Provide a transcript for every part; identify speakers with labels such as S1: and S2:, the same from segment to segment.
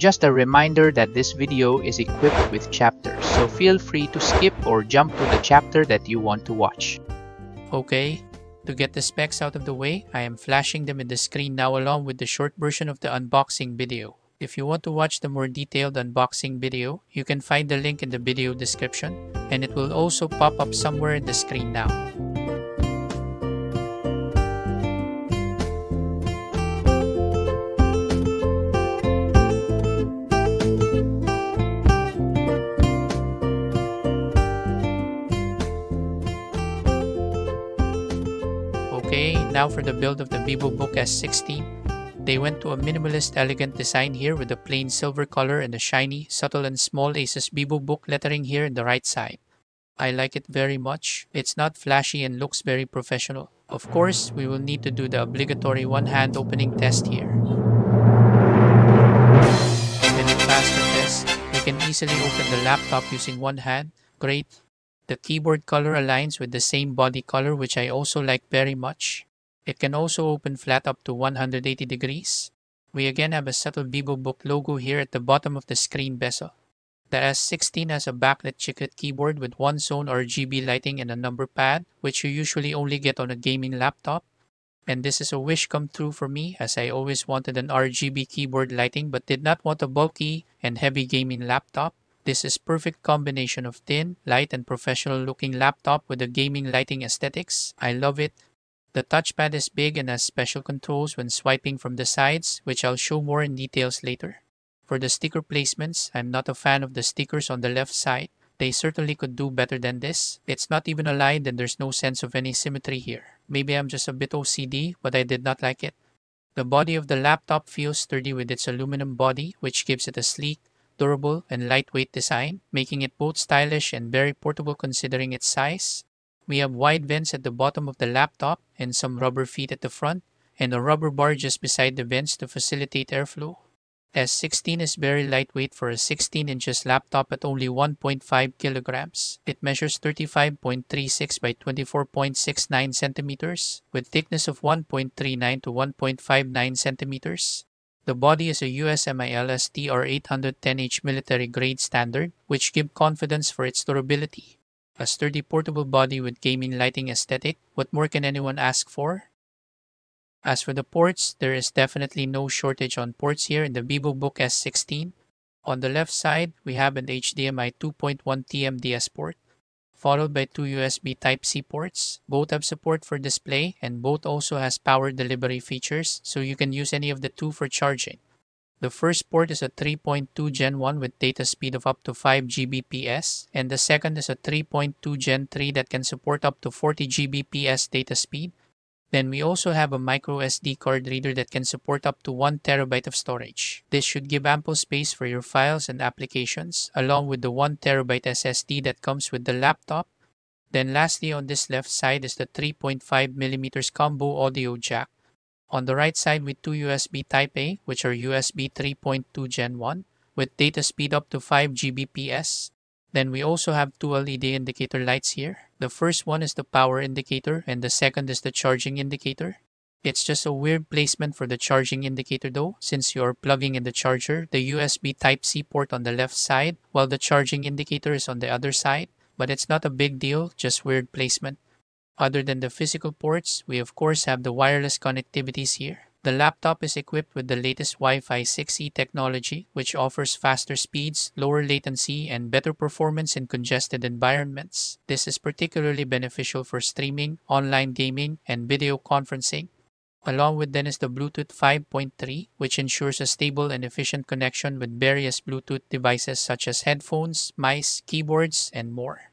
S1: Just a reminder that this video is equipped with chapters, so feel free to skip or jump to the chapter that you want to watch.
S2: Okay, to get the specs out of the way, I am flashing them in the screen now along with the short version of the unboxing video. If you want to watch the more detailed unboxing video, you can find the link in the video description and it will also pop up somewhere in the screen now. Now for the build of the VivoBook S16. They went to a minimalist elegant design here with a plain silver color and a shiny, subtle and small Asus VivoBook lettering here in the right side. I like it very much. It's not flashy and looks very professional. Of course, we will need to do the obligatory one-hand opening test here. When the test, you can easily open the laptop using one hand. Great. The keyboard color aligns with the same body color which I also like very much. It can also open flat up to 180 degrees. We again have a subtle VivoBook logo here at the bottom of the screen bezel. The S16 has a backlit chiclet keyboard with one zone RGB lighting and a number pad, which you usually only get on a gaming laptop. And this is a wish come true for me as I always wanted an RGB keyboard lighting but did not want a bulky and heavy gaming laptop. This is perfect combination of thin, light and professional looking laptop with a gaming lighting aesthetics. I love it. The touchpad is big and has special controls when swiping from the sides, which I'll show more in details later. For the sticker placements, I'm not a fan of the stickers on the left side. They certainly could do better than this. It's not even aligned and there's no sense of any symmetry here. Maybe I'm just a bit OCD, but I did not like it. The body of the laptop feels sturdy with its aluminum body, which gives it a sleek, durable, and lightweight design, making it both stylish and very portable considering its size. We have wide vents at the bottom of the laptop and some rubber feet at the front and a rubber bar just beside the vents to facilitate airflow. S16 is very lightweight for a 16 inches laptop at only 1.5 kilograms. It measures 35.36 by 24.69 centimeters with thickness of 1.39 to 1.59 centimeters. The body is a US MIL-STD-810H military grade standard, which give confidence for its durability. A sturdy portable body with gaming lighting aesthetic, what more can anyone ask for? As for the ports, there is definitely no shortage on ports here in the VivoBook S16. On the left side, we have an HDMI 2.1 TMDS port, followed by two USB Type-C ports. Both have support for display and both also has power delivery features, so you can use any of the two for charging. The first port is a 3.2 Gen 1 with data speed of up to 5 Gbps, and the second is a 3.2 Gen 3 that can support up to 40 Gbps data speed. Then we also have a micro SD card reader that can support up to 1 terabyte of storage. This should give ample space for your files and applications, along with the 1 terabyte SSD that comes with the laptop. Then lastly on this left side is the 3.5mm combo audio jack on the right side with two USB Type-A, which are USB 3.2 Gen 1, with data speed up to 5 Gbps. Then we also have two LED indicator lights here. The first one is the power indicator and the second is the charging indicator. It's just a weird placement for the charging indicator though, since you're plugging in the charger, the USB Type-C port on the left side, while the charging indicator is on the other side. But it's not a big deal, just weird placement. Other than the physical ports, we of course have the wireless connectivities here. The laptop is equipped with the latest Wi-Fi 6E technology, which offers faster speeds, lower latency, and better performance in congested environments. This is particularly beneficial for streaming, online gaming, and video conferencing. Along with then is the Bluetooth 5.3, which ensures a stable and efficient connection with various Bluetooth devices such as headphones, mice, keyboards, and more.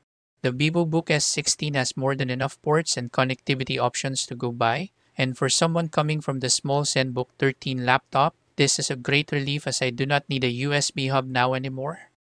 S2: The VivoBook S16 has more than enough ports and connectivity options to go by, and for someone coming from the small ZenBook 13 laptop, this is a great relief as I do not need a USB hub now anymore.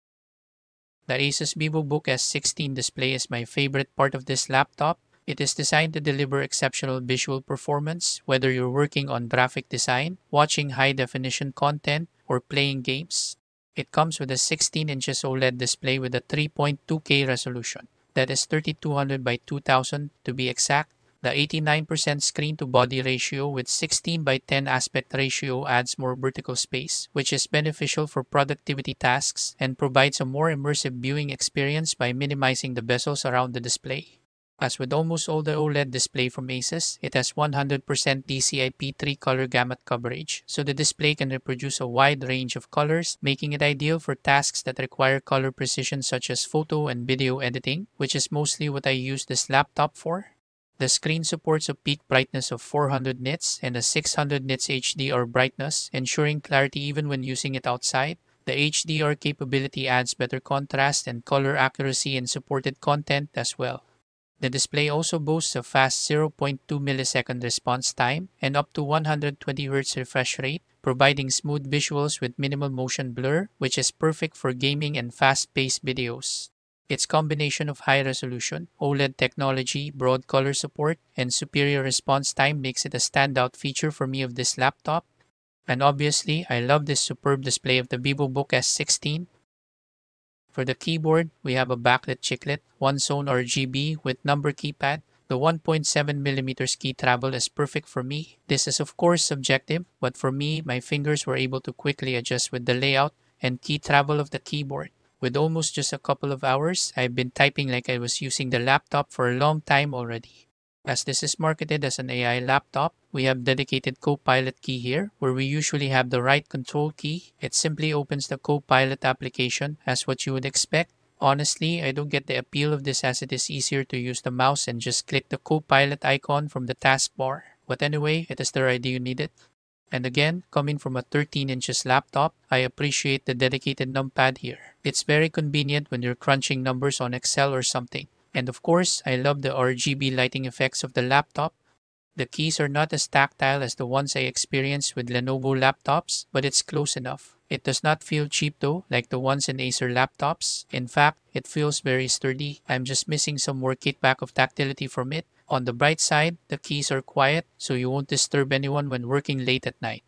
S2: The Asus VivoBook S16 display is my favorite part of this laptop. It is designed to deliver exceptional visual performance, whether you're working on graphic design, watching high-definition content, or playing games. It comes with a 16 inches OLED display with a 3.2K resolution that is 3200 by 2000 to be exact, The 89% screen to body ratio with 16 by 10 aspect ratio adds more vertical space, which is beneficial for productivity tasks and provides a more immersive viewing experience by minimizing the bezels around the display. As with almost all the OLED display from Asus, it has 100% DCI-P3 color gamut coverage, so the display can reproduce a wide range of colors, making it ideal for tasks that require color precision such as photo and video editing, which is mostly what I use this laptop for. The screen supports a peak brightness of 400 nits and a 600 nits HDR brightness, ensuring clarity even when using it outside. The HDR capability adds better contrast and color accuracy in supported content as well. The display also boasts a fast 0.2 millisecond response time and up to 120 Hz refresh rate, providing smooth visuals with minimal motion blur, which is perfect for gaming and fast-paced videos. Its combination of high resolution, OLED technology, broad color support, and superior response time makes it a standout feature for me of this laptop. And obviously, I love this superb display of the VivoBook S16 for the keyboard, we have a backlit chiclet, one zone RGB with number keypad. The 1.7mm key travel is perfect for me. This is of course subjective, but for me, my fingers were able to quickly adjust with the layout and key travel of the keyboard. With almost just a couple of hours, I've been typing like I was using the laptop for a long time already. As this is marketed as an AI laptop, we have dedicated Copilot key here, where we usually have the right control key. It simply opens the Copilot application as what you would expect. Honestly, I don't get the appeal of this as it is easier to use the mouse and just click the Copilot icon from the taskbar. But anyway, it is the idea you need it. And again, coming from a 13 inches laptop, I appreciate the dedicated numpad here. It's very convenient when you're crunching numbers on Excel or something. And of course, I love the RGB lighting effects of the laptop. The keys are not as tactile as the ones I experienced with Lenovo laptops, but it's close enough. It does not feel cheap though, like the ones in Acer laptops. In fact, it feels very sturdy. I'm just missing some more kickback of tactility from it. On the bright side, the keys are quiet, so you won't disturb anyone when working late at night.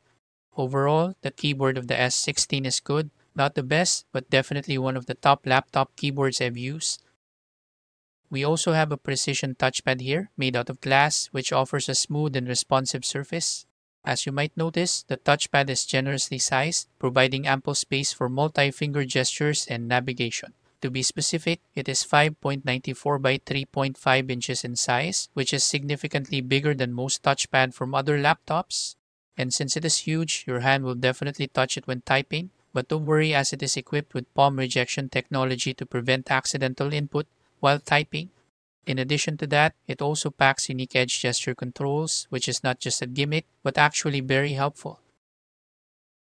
S2: Overall, the keyboard of the S16 is good. Not the best, but definitely one of the top laptop keyboards I've used. We also have a precision touchpad here made out of glass which offers a smooth and responsive surface. As you might notice, the touchpad is generously sized, providing ample space for multi-finger gestures and navigation. To be specific, it is 5.94 by 3.5 inches in size, which is significantly bigger than most touchpad from other laptops. And since it is huge, your hand will definitely touch it when typing, but don't worry as it is equipped with palm rejection technology to prevent accidental input while typing. In addition to that, it also packs unique edge gesture controls, which is not just a gimmick, but actually very helpful.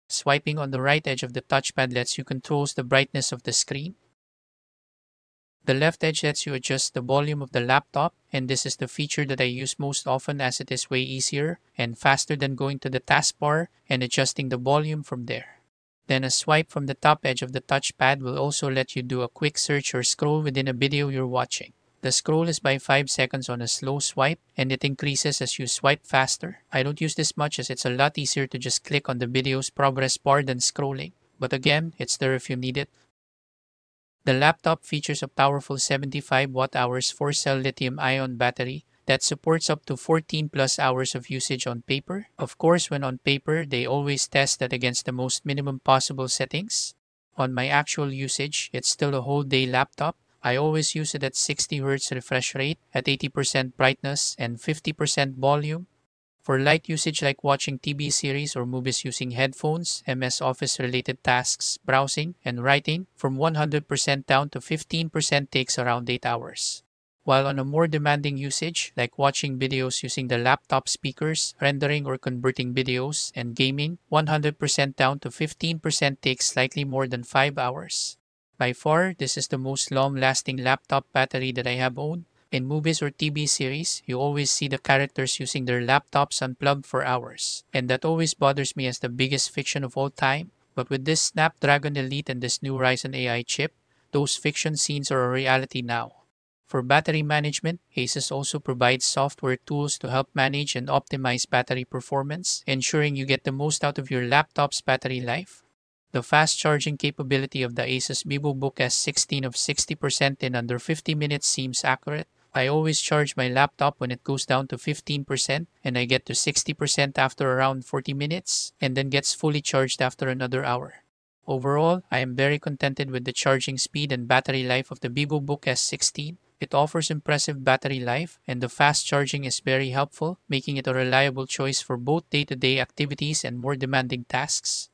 S2: Swiping on the right edge of the touchpad lets you control the brightness of the screen. The left edge lets you adjust the volume of the laptop, and this is the feature that I use most often as it is way easier and faster than going to the taskbar and adjusting the volume from there. Then a swipe from the top edge of the touchpad will also let you do a quick search or scroll within a video you're watching. The scroll is by 5 seconds on a slow swipe and it increases as you swipe faster. I don't use this much as it's a lot easier to just click on the video's progress bar than scrolling. But again, it's there if you need it. The laptop features a powerful 75 watt hours 4 cell lithium ion battery that supports up to 14 plus hours of usage on paper. Of course, when on paper, they always test that against the most minimum possible settings. On my actual usage, it's still a whole day laptop. I always use it at 60 Hz refresh rate, at 80% brightness, and 50% volume. For light usage like watching TV series or movies using headphones, MS Office related tasks, browsing, and writing, from 100% down to 15% takes around 8 hours. While on a more demanding usage, like watching videos using the laptop speakers, rendering or converting videos, and gaming, 100% down to 15% takes slightly more than 5 hours. By far, this is the most long-lasting laptop battery that I have owned. In movies or TV series, you always see the characters using their laptops unplugged for hours. And that always bothers me as the biggest fiction of all time. But with this Snapdragon Elite and this new Ryzen AI chip, those fiction scenes are a reality now. For battery management, Asus also provides software tools to help manage and optimize battery performance, ensuring you get the most out of your laptop's battery life. The fast charging capability of the Asus VivoBook S16 of 60% in under 50 minutes seems accurate. I always charge my laptop when it goes down to 15% and I get to 60% after around 40 minutes and then gets fully charged after another hour. Overall, I am very contented with the charging speed and battery life of the VivoBook S16. It offers impressive battery life and the fast charging is very helpful, making it a reliable choice for both day-to-day -day activities and more demanding tasks.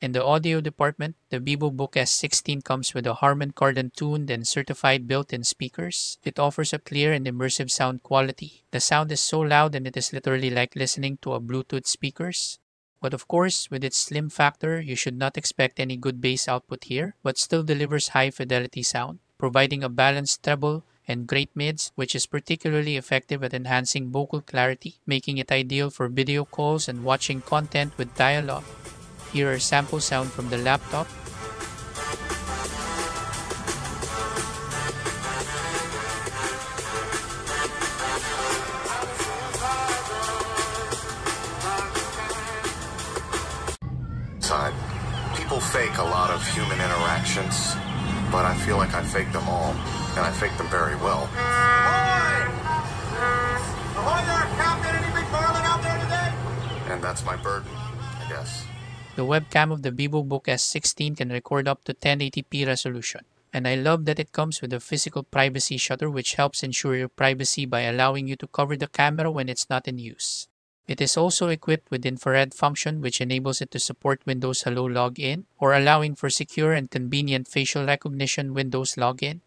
S2: In the audio department, the VivoBook S16 comes with a Harman Kardon tuned and certified built-in speakers. It offers a clear and immersive sound quality. The sound is so loud and it is literally like listening to a Bluetooth speakers. But of course, with its slim factor, you should not expect any good bass output here, but still delivers high fidelity sound, providing a balanced treble and great mids, which is particularly effective at enhancing vocal clarity, making it ideal for video calls and watching content with dialogue. Here are sample sound from the laptop.
S3: Feel like I fake them all, and I fake them very well.
S4: Ahoy! Ahoy there, Captain! Any big marlin out there today?
S3: And that's my burden, I guess.
S2: The webcam of the VivoBook S16 can record up to 1080p resolution. And I love that it comes with a physical privacy shutter which helps ensure your privacy by allowing you to cover the camera when it's not in use. It is also equipped with infrared function which enables it to support Windows Hello Login or allowing for secure and convenient facial recognition Windows Login.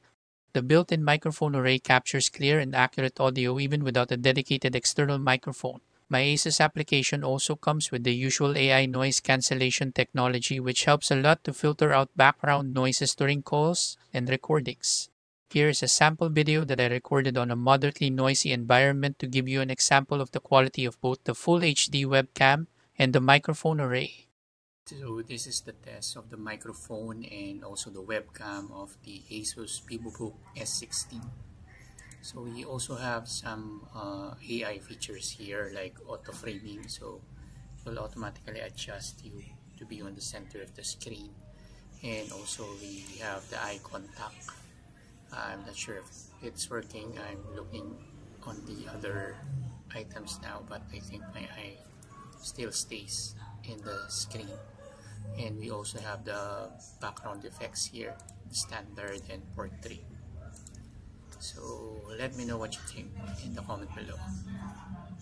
S2: The built-in microphone array captures clear and accurate audio even without a dedicated external microphone. My Asus application also comes with the usual AI noise cancellation technology which helps a lot to filter out background noises during calls and recordings. Here is a sample video that I recorded on a moderately noisy environment to give you an example of the quality of both the full HD webcam and the microphone array.
S5: So this is the test of the microphone and also the webcam of the Asus VivoBook S16. So we also have some uh, AI features here like auto framing so it will automatically adjust you to be on the center of the screen and also we have the eye contact I'm not sure if it's working. I'm looking on the other items now but I think my eye still stays in the screen. And we also have the background effects here standard and portrait. So let me know what you think in the comment below.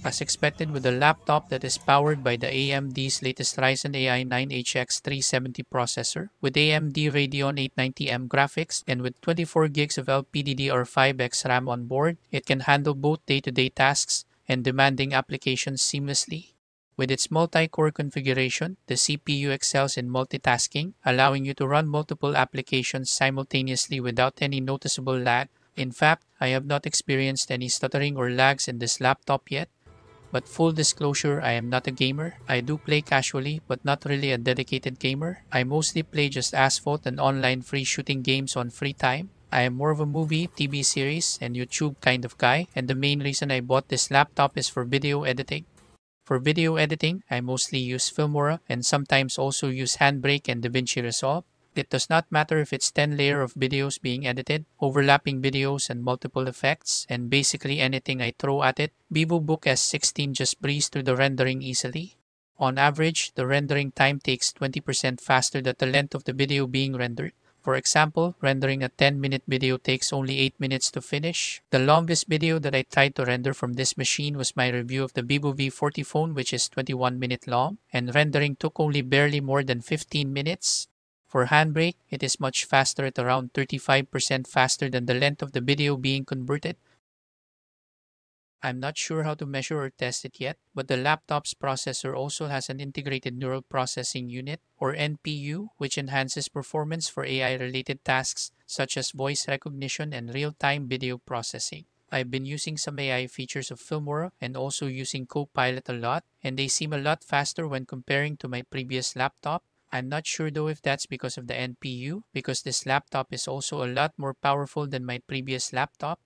S2: As expected with a laptop that is powered by the AMD's latest Ryzen AI 9HX 370 processor with AMD Radeon 890M graphics and with 24 gigs of LPDDR5X RAM on board, it can handle both day-to-day -day tasks and demanding applications seamlessly. With its multi-core configuration, the CPU excels in multitasking, allowing you to run multiple applications simultaneously without any noticeable lag in fact, I have not experienced any stuttering or lags in this laptop yet. But full disclosure, I am not a gamer. I do play casually, but not really a dedicated gamer. I mostly play just Asphalt and online free shooting games on free time. I am more of a movie, TV series, and YouTube kind of guy, and the main reason I bought this laptop is for video editing. For video editing, I mostly use Filmora and sometimes also use Handbrake and DaVinci Resolve. It does not matter if it's 10 layer of videos being edited, overlapping videos and multiple effects, and basically anything I throw at it, VivoBook S16 just breezes through the rendering easily. On average, the rendering time takes 20% faster than the length of the video being rendered. For example, rendering a 10 minute video takes only 8 minutes to finish. The longest video that I tried to render from this machine was my review of the Vivo V40 phone which is 21 minute long and rendering took only barely more than 15 minutes. For Handbrake, it is much faster at around 35% faster than the length of the video being converted. I'm not sure how to measure or test it yet, but the laptop's processor also has an integrated neural processing unit or NPU which enhances performance for AI-related tasks such as voice recognition and real-time video processing. I've been using some AI features of Filmora and also using Copilot a lot, and they seem a lot faster when comparing to my previous laptop I'm not sure though if that's because of the NPU, because this laptop is also a lot more powerful than my previous laptop.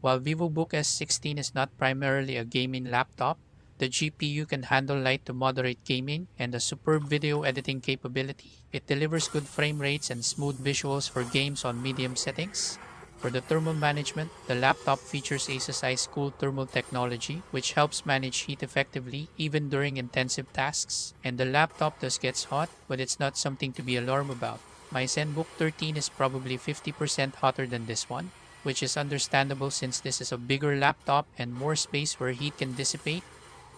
S2: While VivoBook S16 is not primarily a gaming laptop, the GPU can handle light to moderate gaming and a superb video editing capability. It delivers good frame rates and smooth visuals for games on medium settings. For the thermal management, the laptop features Asus Cool thermal technology, which helps manage heat effectively even during intensive tasks. And the laptop does gets hot, but it's not something to be alarmed about. My ZenBook 13 is probably 50% hotter than this one, which is understandable since this is a bigger laptop and more space where heat can dissipate.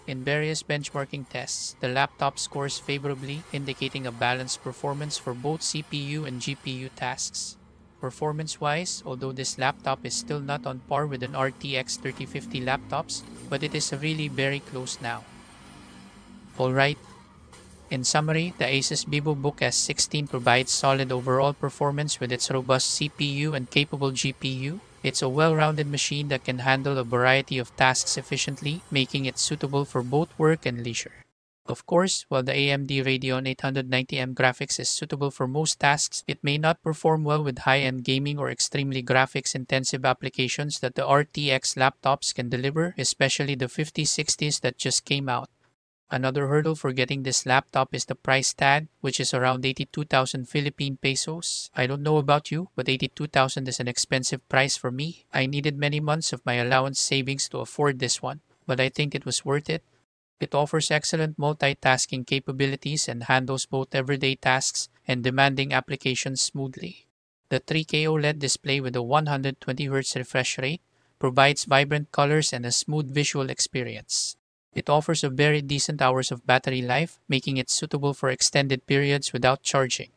S2: In various benchmarking tests, the laptop scores favorably, indicating a balanced performance for both CPU and GPU tasks. Performance-wise, although this laptop is still not on par with an RTX 3050 laptops, but it is really very close now. Alright, in summary, the Asus VivoBook S16 provides solid overall performance with its robust CPU and capable GPU. It's a well-rounded machine that can handle a variety of tasks efficiently, making it suitable for both work and leisure. Of course, while the AMD Radeon 890M graphics is suitable for most tasks, it may not perform well with high-end gaming or extremely graphics-intensive applications that the RTX laptops can deliver, especially the 5060s that just came out. Another hurdle for getting this laptop is the price tag, which is around 82,000 Philippine pesos. I don't know about you, but 82,000 is an expensive price for me. I needed many months of my allowance savings to afford this one, but I think it was worth it. It offers excellent multitasking capabilities and handles both everyday tasks and demanding applications smoothly. The 3K OLED display with a 120Hz refresh rate provides vibrant colors and a smooth visual experience. It offers a very decent hours of battery life, making it suitable for extended periods without charging.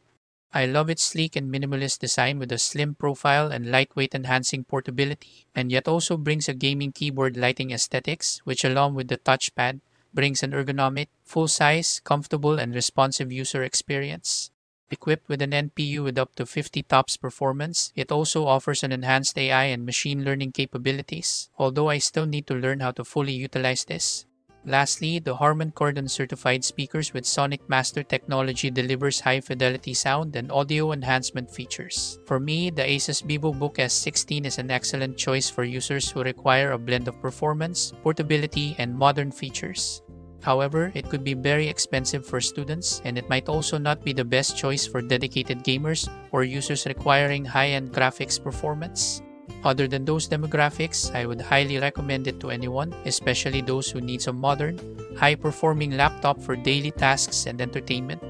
S2: I love its sleek and minimalist design with a slim profile and lightweight enhancing portability, and yet also brings a gaming keyboard lighting aesthetics, which along with the touchpad brings an ergonomic, full-size, comfortable, and responsive user experience. Equipped with an NPU with up to 50 TOPS performance, it also offers an enhanced AI and machine learning capabilities, although I still need to learn how to fully utilize this. Lastly, the Harman Kardon certified speakers with Sonic Master technology delivers high fidelity sound and audio enhancement features. For me, the Asus VivoBook S16 is an excellent choice for users who require a blend of performance, portability, and modern features. However, it could be very expensive for students and it might also not be the best choice for dedicated gamers or users requiring high-end graphics performance. Other than those demographics, I would highly recommend it to anyone, especially those who need a modern, high-performing laptop for daily tasks and entertainment.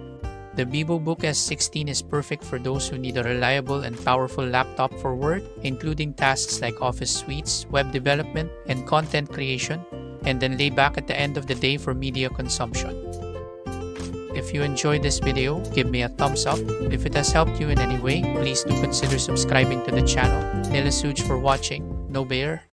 S2: The VivoBook S16 is perfect for those who need a reliable and powerful laptop for work, including tasks like office suites, web development, and content creation, and then lay back at the end of the day for media consumption. If you enjoyed this video, give me a thumbs up. If it has helped you in any way, please do consider subscribing to the channel. Nilasuj for watching. No bear.